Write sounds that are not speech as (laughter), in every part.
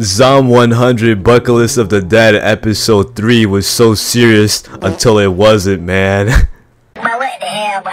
Zom 100 Bucket List of the Dead episode 3 was so serious until it wasn't, man. (laughs)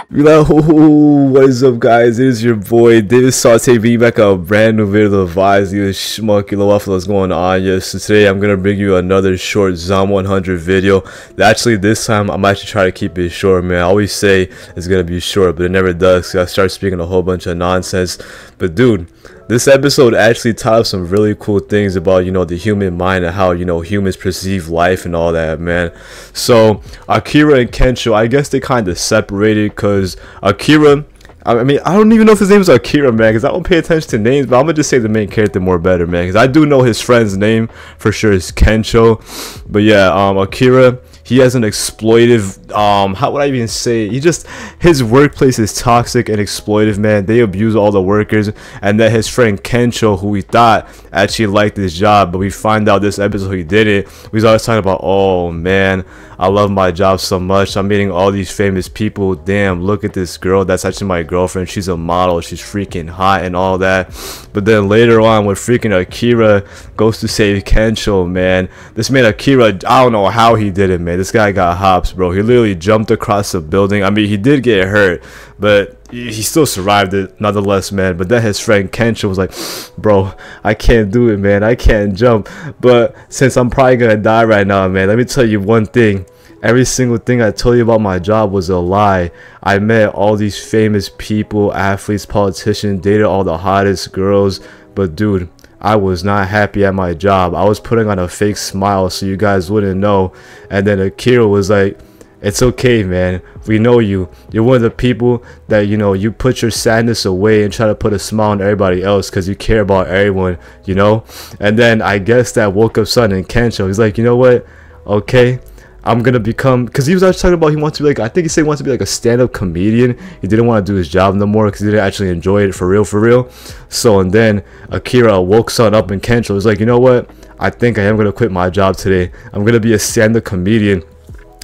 What is up, guys? It is your boy David Suave bringing back a brand new video of vibes. You schmuck, you know what's going on? Yes, so today I'm gonna bring you another short Zom 100 video. Actually, this time I'm actually trying to keep it short, man. I always say it's gonna be short, but it never does. I start speaking a whole bunch of nonsense. But dude, this episode actually taught us some really cool things about you know the human mind and how you know humans perceive life and all that man so akira and kencho i guess they kind of separated because akira I mean, I don't even know if his name is Akira, man, because I don't pay attention to names, but I'm gonna just say the main character more better, man, because I do know his friend's name for sure is Kencho. But yeah, um, Akira, he has an exploitive um how would i even say he just his workplace is toxic and exploitive man. They abuse all the workers. And then his friend kencho who we thought actually liked his job but we find out this episode he didn't was always talking about oh man i love my job so much. I'm meeting all these famous people. Damn look at this girl that's actually my girlfriend. She's a model. She's freaking hot and all that. But then later on when freaking akira goes to save kencho man this man akira i don't know how he did it man this guy got hops, bro. He literally jumped across the building. I mean, he did get hurt, but he still survived it nonetheless, man. But then his friend Kencho was like, (sighs) bro, I can't do it, man. I can't jump. But since I'm probably gonna die right now, man, let me tell you one thing. Every single thing I told you about my job was a lie. I met all these famous people, athletes, politicians, dated all the hottest girls. But dude, I was not happy at my job. I was putting on a fake smile so you guys wouldn't know. And then Akira was like, it's okay, man. We know you. You're one of the people that, you know, you put your sadness away and try to put a smile on everybody else because you care about everyone, you know? And then I guess that woke up son in Kencho. He's like, you know what? Okay. I'm gonna become because he was actually talking about he wants to be like I think he said he wants to be like a stand-up comedian. He didn't want to do his job no more because he didn't actually enjoy it for real, for real. So and then Akira woke Son up in Kencho was like, you know what? I think I am gonna quit my job today. I'm gonna be a stand-up comedian.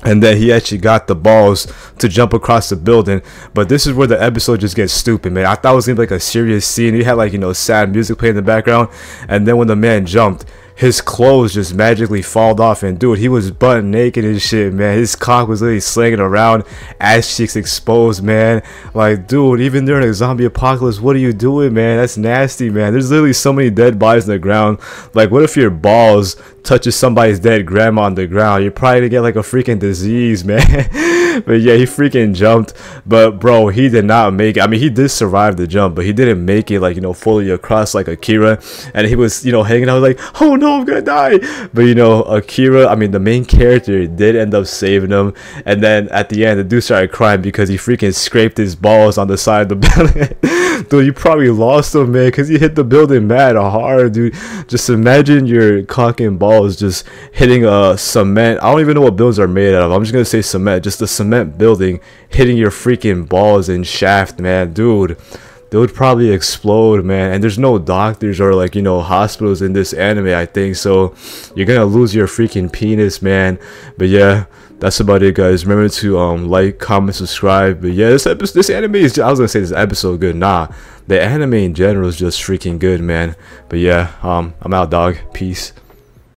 And then he actually got the balls to jump across the building. But this is where the episode just gets stupid, man. I thought it was gonna be like a serious scene. He had like, you know, sad music playing in the background. And then when the man jumped, his clothes just magically fall off and dude he was butt naked and shit man. His cock was literally slinging around ass cheeks exposed man. Like dude even during a zombie apocalypse what are you doing man? That's nasty man. There's literally so many dead bodies in the ground. Like what if your balls touches somebody's dead grandma on the ground? You're probably gonna get like a freaking disease (laughs) man. But yeah, he freaking jumped. But bro, he did not make it. I mean, he did survive the jump, but he didn't make it like you know fully across like Akira. And he was you know hanging out like, oh no, I'm gonna die. But you know, Akira, I mean, the main character did end up saving him. And then at the end, the dude started crying because he freaking scraped his balls on the side of the (laughs) building. dude, you probably lost him, man, because he hit the building mad hard, dude. Just imagine your cock and balls just hitting a cement. I don't even know what buildings are made out of. I'm just gonna say cement. Just the cement building hitting your freaking balls and shaft, man. Dude, they would probably explode, man. And there's no doctors or like, you know, hospitals in this anime, I think. So you're gonna lose your freaking penis, man. But yeah, that's about it, guys. Remember to um like, comment, subscribe. But yeah, this episode, this anime is. I was gonna say this episode good. Nah, the anime in general is just freaking good, man. But yeah, um, I'm out, dog. Peace.